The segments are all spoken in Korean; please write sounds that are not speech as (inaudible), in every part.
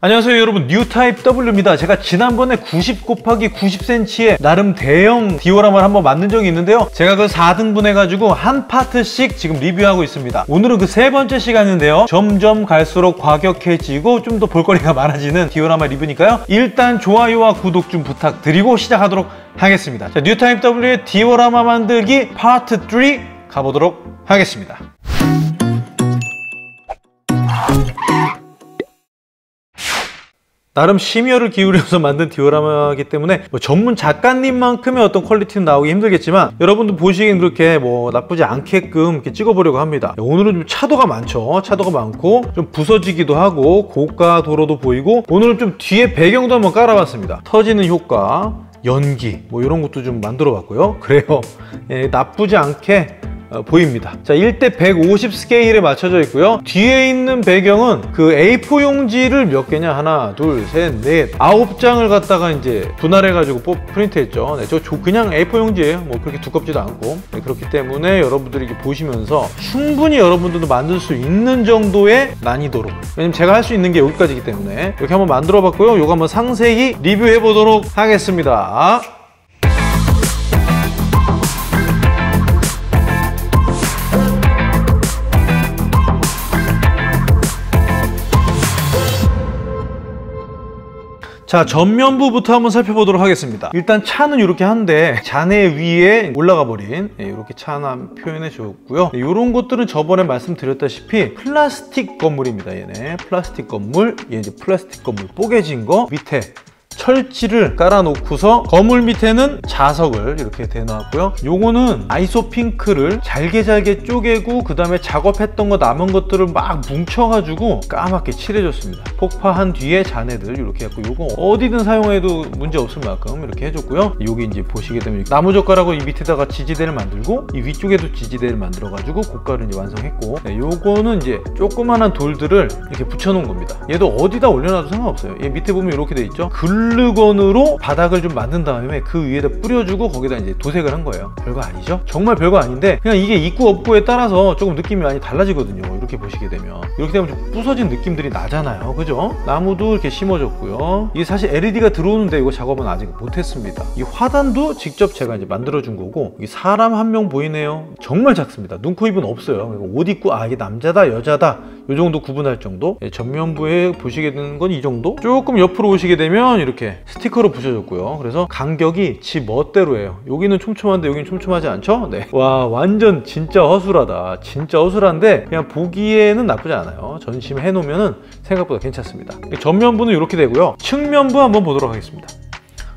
안녕하세요 여러분. 뉴타입 W입니다. 제가 지난번에 90 곱하기 90cm의 나름 대형 디오라마를 한번 만든 적이 있는데요. 제가 그 4등분 해가지고 한 파트씩 지금 리뷰하고 있습니다. 오늘은 그 세 번째 시간인데요. 점점 갈수록 과격해지고 좀 더 볼거리가 많아지는 디오라마 리뷰니까요. 일단 좋아요와 구독 좀 부탁드리고 시작하도록 하겠습니다. 자, 뉴타입 W의 디오라마 만들기 파트 3 가보도록 하겠습니다 나름 심혈을 기울여서 만든 디오라마이기 때문에 뭐 전문 작가님만큼의 어떤 퀄리티는 나오기 힘들겠지만 여러분도 보시기엔 그렇게 뭐 나쁘지 않게끔 이렇게 찍어보려고 합니다. 오늘은 좀 차도가 많죠. 차도가 많고 좀 부서지기도 하고 고가 도로도 보이고 오늘은 좀 뒤에 배경도 한번 깔아봤습니다. 터지는 효과, 연기 뭐 이런 것도 좀 만들어 봤고요. 그래요. 예, 나쁘지 않게 어, 보입니다. 자, 1대 150 스케일에 맞춰져 있고요. 뒤에 있는 배경은 그 A4 용지를 몇 개냐? 하나, 둘, 셋, 넷, 아홉 장을 갖다가 이제 분할해 가지고 뽑 프린트 했죠. 네, 저 그냥 A4 용지예요. 뭐 그렇게 두껍지도 않고. 네, 그렇기 때문에 여러분들이 이렇게 보시면서 충분히 여러분들도 만들 수 있는 정도의 난이도로. 왜냐면 제가 할 수 있는 게 여기까지이기 때문에 이렇게 한번 만들어 봤고요. 이거 한번 상세히 리뷰해 보도록 하겠습니다. 자 전면부부터 한번 살펴보도록 하겠습니다. 일단 차는 이렇게 한데 잔해 위에 올라가 버린 이렇게 차 하나 표현해 줬고요. 이런 것들은 저번에 말씀드렸다시피 플라스틱 건물입니다 얘네. 플라스틱 건물 얘 이제 플라스틱 건물 뽀개진 거 밑에 철지를 깔아놓고서 거물 밑에는 자석을 이렇게 대놓았고요. 요거는 아이소 핑크를 잘게 잘게 쪼개고 그 다음에 작업했던 거 남은 것들을 막 뭉쳐가지고 까맣게 칠해줬습니다. 폭파한 뒤에 잔해들 이렇게 했고 요거 어디든 사용해도 문제 없을 만큼 이렇게 해줬고요. 여기 이제 보시게 되면 나무젓가락으로 이 밑에다가 지지대를 만들고 이 위쪽에도 지지대를 만들어가지고 고가를 이제 완성했고 네, 요거는 이제 조그만한 돌들을 이렇게 붙여놓은 겁니다. 얘도 어디다 올려놔도 상관없어요. 얘 밑에 보면 이렇게 돼 있죠. 글 글루건으로 바닥을 좀 만든 다음에 그 위에다 뿌려주고 거기다 이제 도색을 한 거예요. 별거 아니죠? 정말 별거 아닌데 그냥 이게 있고 없고에 따라서 조금 느낌이 많이 달라지거든요. 이렇게 보시게 되면 이렇게 되면 좀 부서진 느낌들이 나잖아요. 그죠? 나무도 이렇게 심어줬고요. 이게 사실 LED가 들어오는데 이거 작업은 아직 못했습니다. 이 화단도 직접 제가 이제 만들어준 거고 이 사람 한 명 보이네요. 정말 작습니다. 눈, 코, 입은 없어요. 옷 입고 아 이게 남자다 여자다 이 정도 구분할 정도? 예, 전면부에 보시게 되는 건 이 정도? 조금 옆으로 오시게 되면 이렇게 스티커로 붙여줬고요. 그래서 간격이 지 멋대로예요. 여기는 촘촘한데 여기는 촘촘하지 않죠? 네. 와 완전 진짜 허술하다. 진짜 허술한데 그냥 보기에는 나쁘지 않아요. 전심 해놓으면 생각보다 괜찮습니다. 전면부는 이렇게 되고요. 측면부 한번 보도록 하겠습니다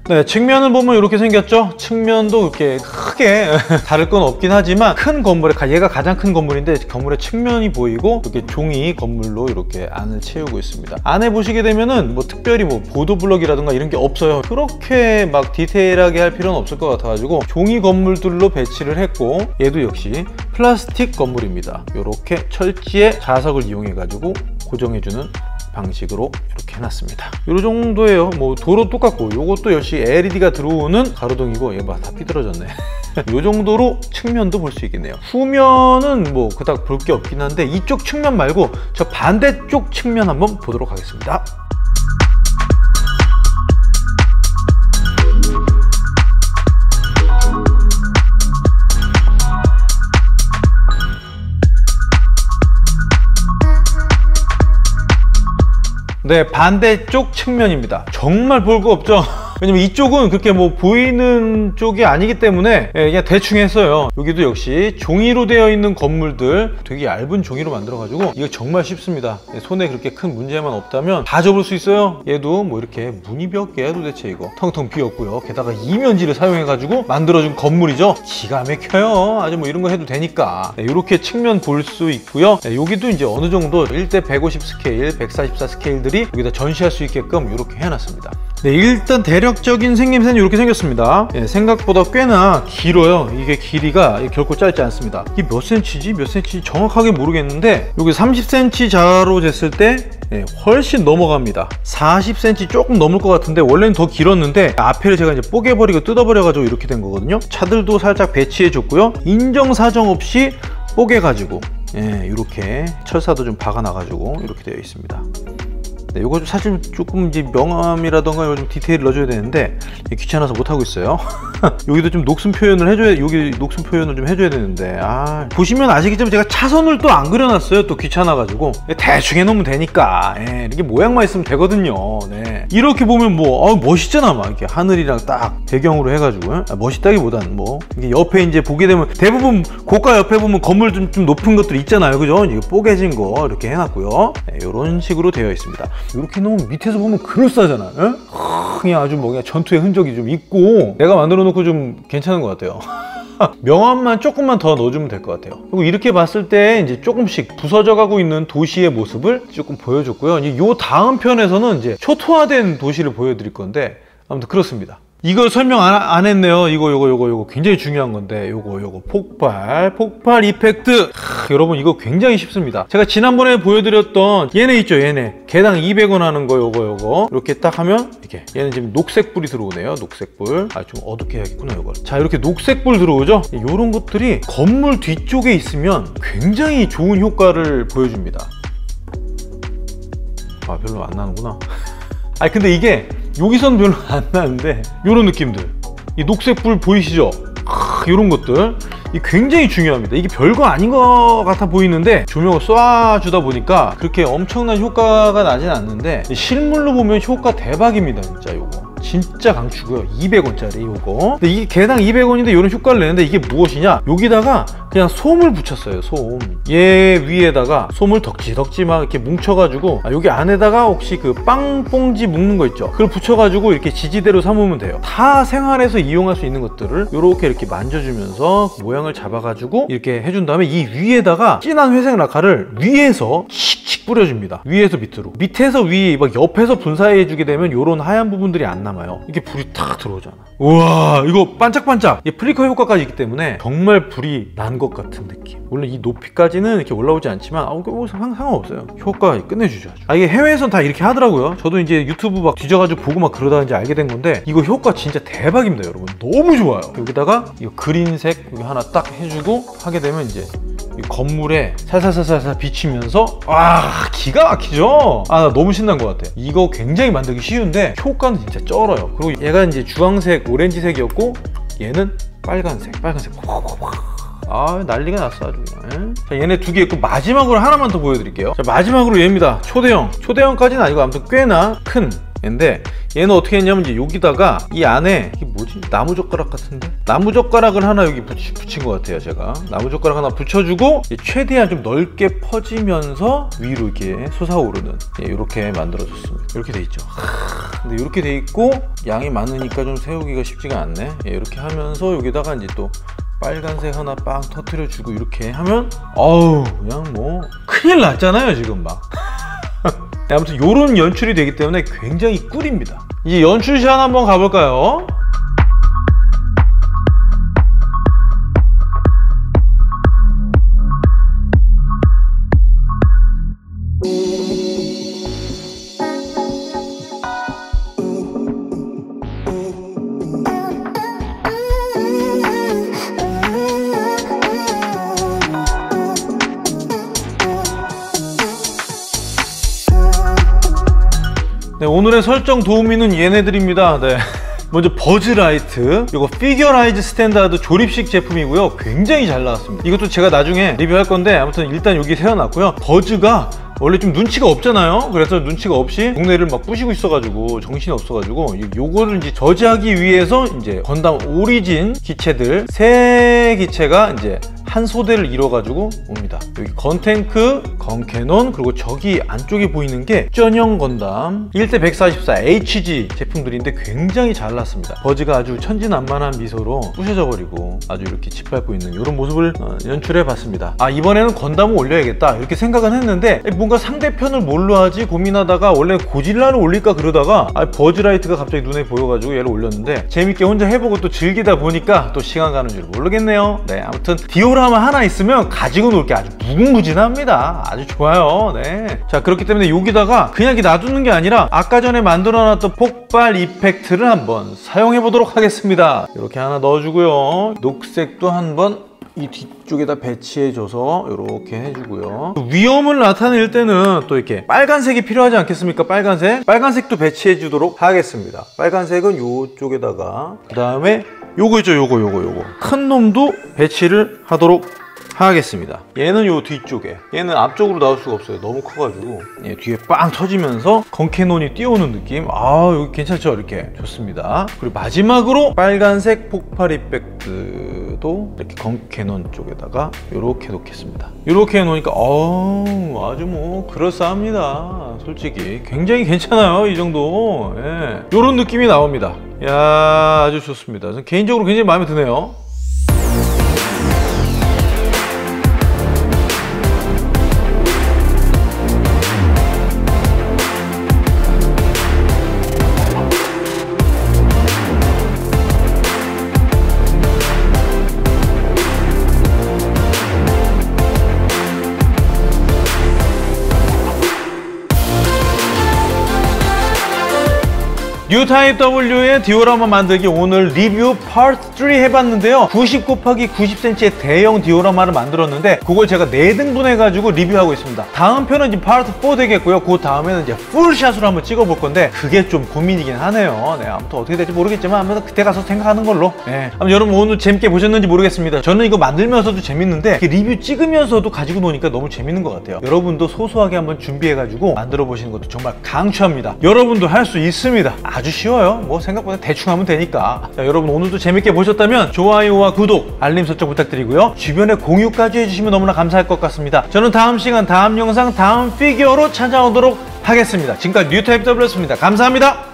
네, 측면을 보면 이렇게 생겼죠? 측면도 이렇게 크게 (laughs) 다를 건 없긴 하지만 큰 건물에, 얘가 가장 큰 건물인데 건물의 측면이 보이고 이렇게 종이 건물로 이렇게 안을 채우고 있습니다. 안에 보시게 되면은 뭐 특별히 뭐 보도블럭이라든가 이런 게 없어요. 그렇게 막 디테일하게 할 필요는 없을 것 같아가지고 종이 건물들로 배치를 했고 얘도 역시 플라스틱 건물입니다. 이렇게 철지의 자석을 이용해가지고 고정해주는 방식으로 이렇게 해놨습니다. 이 정도예요. 뭐 도로 똑같고 이것도 역시 LED가 들어오는 가로등이고 얘 봐 다 삐뚤어졌네. (laughs) 이 정도로 측면도 볼 수 있겠네요. 후면은 뭐 그닥 볼 게 없긴 한데 이쪽 측면 말고 저 반대쪽 측면 한번 보도록 하겠습니다 네 반대쪽 측면입니다. 정말 볼 거 없죠 왜냐면 이쪽은 그렇게 뭐 보이는 쪽이 아니기 때문에 예, 그냥 대충 했어요. 여기도 역시 종이로 되어 있는 건물들 되게 얇은 종이로 만들어 가지고 이거 정말 쉽습니다. 예, 손에 그렇게 큰 문제만 없다면 다 접을 수 있어요. 얘도 뭐 이렇게 무늬 벽에 도대체 이거 텅텅 비었고요. 게다가 이면지를 사용해 가지고 만들어준 건물이죠. 기가 막혀요. 아주 뭐 이런 거 해도 되니까. 이렇게 네, 측면 볼 수 있고요. 네, 여기도 이제 어느 정도 1대 150 스케일 144 스케일들이 여기다 전시할 수 있게끔 이렇게 해놨습니다 네 일단 대략적인 생김새는 이렇게 생겼습니다. 예, 생각보다 꽤나 길어요. 이게 길이가 결코 짧지 않습니다. 이게 몇 센치지? 몇 센치 정확하게 모르겠는데 여기 30cm 자로 쟀을 때 예, 훨씬 넘어갑니다. 40cm 조금 넘을 것 같은데 원래는 더 길었는데 앞에를 제가 이제 뽀개버리고 뜯어버려 가지고 이렇게 된 거거든요. 차들도 살짝 배치해 줬고요. 인정사정 없이 뽀개 가지고 예, 이렇게 철사도 좀 박아 놔 가지고 이렇게 되어 있습니다 네, 이거 사실 조금 이제 명암이라던가 요즘 디테일 넣어줘야 되는데 귀찮아서 못 하고 있어요. (laughs) 여기도 좀 녹슨 표현을 해줘야 여기 녹슨 표현을 좀 해줘야 되는데 아 보시면 아시겠지만 제가 차선을 또 안 그려놨어요. 또 귀찮아가지고 대충 해놓으면 되니까 예, 이렇게 모양만 있으면 되거든요. 네. 이렇게 보면 뭐 어, 멋있잖아 막 이렇게 하늘이랑 딱 배경으로 해가지고 아, 멋있다기보단 뭐 이게 옆에 이제 보게 되면 대부분 고가 옆에 보면 건물 좀, 좀 높은 것들 있잖아요. 그죠? 이거 뽀개진 거 이렇게 해놨고요. 네, 이런 식으로 되어 있습니다. 이렇게 놓으면 밑에서 보면 그럴싸하잖아. 요 그냥 아주 뭐 그냥 전투의 흔적이 좀 있고 내가 만들어 놓고 좀 괜찮은 것 같아요. (laughs) 명암만 조금만 더 넣어주면 될 것 같아요. 그리고 이렇게 봤을 때 이제 조금씩 부서져 가고 있는 도시의 모습을 조금 보여줬고요. 요 다음 편에서는 이제 초토화된 도시를 보여드릴 건데 아무튼 그렇습니다. 이거 설명 안, 안 했네요. 이거, 이거, 이거, 이거 굉장히 중요한 건데, 요거, 요거, 폭발, 폭발 이펙트. 하, 여러분, 이거 굉장히 쉽습니다. 제가 지난번에 보여드렸던 얘네 있죠, 얘네. 개당 200원 하는 거, 요거, 요거. 이렇게 딱 하면, 이렇게. 얘는 지금 녹색불이 들어오네요, 녹색불. 아, 좀 어둡게 해야겠구나, 요걸. 자, 이렇게 녹색불 들어오죠? 요런 것들이 건물 뒤쪽에 있으면 굉장히 좋은 효과를 보여줍니다. 아, 별로 안 나는구나. (laughs) 아니, 근데 이게 여기선 별로 안 나는데 이런 느낌들. 이 녹색 불 보이시죠? 이런 것들. 이 굉장히 중요합니다. 이게 별거 아닌 것 같아 보이는데 조명을 쏴주다 보니까 그렇게 엄청난 효과가 나진 않는데 실물로 보면 효과 대박입니다 진짜 요거 진짜 강추고요. 200원짜리 요거. 근데 이게 개당 200원인데 이런 효과를 내는데 이게 무엇이냐? 여기다가 그냥 솜을 붙였어요 솜 얘 위에다가 솜을 덕지덕지 막 이렇게 뭉쳐가지고 아, 여기 안에다가 혹시 그빵 봉지 묶는 거 있죠? 그걸 붙여가지고 이렇게 지지대로 삼으면 돼요. 다 생활에서 이용할 수 있는 것들을 이렇게 이렇게 만져주면서 모양을 잡아가지고 이렇게 해준 다음에 이 위에다가 진한 회색 라카를 위에서 칙칙 뿌려줍니다. 위에서 밑으로. 밑에서 위 막 옆에서 분사해주게 되면 이런 하얀 부분들이 안 남아요. 이게 불이 탁 들어오잖아. 우와 이거 반짝반짝. 이 flicker 효과까지 있기 때문에 정말 불이 난 것 같은 느낌. 물론 이 높이까지는 이렇게 올라오지 않지만 아, 뭐 상, 상관없어요. 효과 끝내주죠 아주. 아 이게 해외에선 다 이렇게 하더라고요. 저도 이제 유튜브 막 뒤져가지고 보고 막 그러다 이제 알게 된 건데 이거 효과 진짜 대박입니다 여러분. 너무 좋아요. 여기다가 이 그린색 여기 하나 딱 해주고 하게 되면 이제 이 건물에 살살살살 비치면서 와 기가 막히죠? 아 너무 신난 것 같아요 이거 굉장히 만들기 쉬운데 효과는 진짜 쩔어요. 그리고 얘가 이제 주황색 오렌지색이었고 얘는 빨간색 빨간색. 아 난리가 났어 아주 그냥. 자 얘네 두 개 있고 마지막으로 하나만 더 보여드릴게요. 자 마지막으로 얘입니다. 초대형. 초대형까지는 아니고 아무튼 꽤나 큰 얘인데 얘는 어떻게 했냐면 이제 여기다가 이 안에 이게 뭐지? 나무젓가락 같은데? 나무젓가락을 하나 여기 붙이, 붙인 것 같아요 제가. 나무젓가락 하나 붙여주고 최대한 좀 넓게 퍼지면서 위로 이렇게 솟아오르는 예, 이렇게 만들어졌습니다. 이렇게 돼 있죠. 근데 이렇게 돼 있고 양이 많으니까 좀 세우기가 쉽지가 않네. 예, 이렇게 하면서 여기다가 이제 또 빨간색 하나 빵 터트려 주고 이렇게 하면 어우 그냥 뭐 큰일 났잖아요 지금 막 아무튼 이런 연출이 되기 때문에 굉장히 꿀입니다 이제 연출 시간 한번 가볼까요? 네, 오늘의 설정 도우미는 얘네들입니다. 네. (laughs) 먼저 버즈라이트 이거 피규어라이즈 스탠다드 조립식 제품이고요 굉장히 잘 나왔습니다 이것도 제가 나중에 리뷰할 건데 아무튼 일단 여기 세워놨고요 버즈가 원래 좀 눈치가 없잖아요 그래서 눈치가 없이 동네를 막 부시고 있어가지고 정신이 없어가지고 요거를 이제 저지하기 위해서 이제 건담 오리진 기체들 세 기체가 이제 한 소대를 이뤄가지고 옵니다. 여기 건탱크, 건캐논, 그리고 저기 안쪽에 보이는 게 전기형 건담 1대 144 HG 제품들인데 굉장히 잘 나왔습니다. 버즈가 아주 천진난만한 미소로 부셔져 버리고 아주 이렇게 짓밟고 있는 이런 모습을 어, 연출해 봤습니다. 아 이번에는 건담을 올려야겠다 이렇게 생각은 했는데 뭔가 상대편을 뭘로 하지 고민하다가 원래 고질라를 올릴까 그러다가 아, 버즈라이트가 갑자기 눈에 보여가지고 얘를 올렸는데 재밌게 혼자 해보고 또 즐기다 보니까 또 시간 가는 줄 모르겠네요. 네 아무튼 디오라 드라마 하나 있으면 가지고 놀 게 아주 무궁무진합니다. 아주 좋아요. 네. 자, 그렇기 때문에 여기다가 그냥 이렇게 놔두는 게 아니라 아까 전에 만들어 놨던 폭발 이펙트를 한번 사용해 보도록 하겠습니다. 이렇게 하나 넣어주고요. 녹색도 한번 이 뒤쪽에다 배치해줘서 이렇게 해주고요. 위험을 나타낼 때는 또 이렇게 빨간색이 필요하지 않겠습니까? 빨간색. 빨간색도 배치해주도록 하겠습니다. 빨간색은 이쪽에다가 그 다음에 요거 있죠, 요거, 요거, 요거. 큰 놈도 배치를 하도록 하겠습니다. 얘는 요 뒤쪽에 얘는 앞쪽으로 나올 수가 없어요. 너무 커가지고 얘 뒤에 빵 터지면서 건캐논이 뛰어오는 느낌. 아 여기 괜찮죠? 이렇게 좋습니다. 그리고 마지막으로 빨간색 폭발 이펙트도 이렇게 건캐논 쪽에다가 이렇게 놓겠습니다. 이렇게 해놓으니까 어우 아주 뭐 그럴싸합니다. 솔직히 굉장히 괜찮아요. 이 정도. 예. 이런 느낌이 나옵니다. 야 아주 좋습니다. 개인적으로 굉장히 마음에 드네요. 뉴타입 W의 디오라마 만들기 오늘 리뷰 파트 3 해봤는데요. 90 곱하기 90cm의 대형 디오라마를 만들었는데 그걸 제가 4등분 해가지고 리뷰하고 있습니다. 다음 편은 이제 파트 4 되겠고요. 그 다음에는 이제 풀샷으로 한번 찍어볼 건데 그게 좀 고민이긴 하네요. 네, 아무튼 어떻게 될지 모르겠지만 아무튼 그때 가서 생각하는 걸로. 네. 아무튼 여러분 오늘 재밌게 보셨는지 모르겠습니다. 저는 이거 만들면서도 재밌는데 리뷰 찍으면서도 가지고 노니까 너무 재밌는 것 같아요. 여러분도 소소하게 한번 준비해가지고 만들어 보시는 것도 정말 강추합니다. 여러분도 할 수 있습니다 아주 쉬워요. 뭐 생각보다 대충 하면 되니까. 자, 여러분 오늘도 재밌게 보셨다면 좋아요와 구독, 알림 설정 부탁드리고요. 주변에 공유까지 해주시면 너무나 감사할 것 같습니다. 저는 다음 시간, 다음 영상, 다음 피규어로 찾아오도록 하겠습니다. 지금까지 뉴타입 W였습니다. 감사합니다.